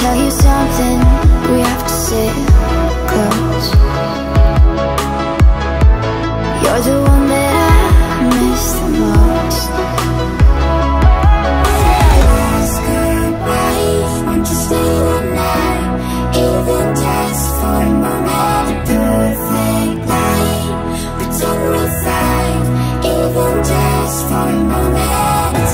tell you something We have to sit close. You're the one that I miss the most. Won't you stay the night? Even just for a moment we're Even just for a moment.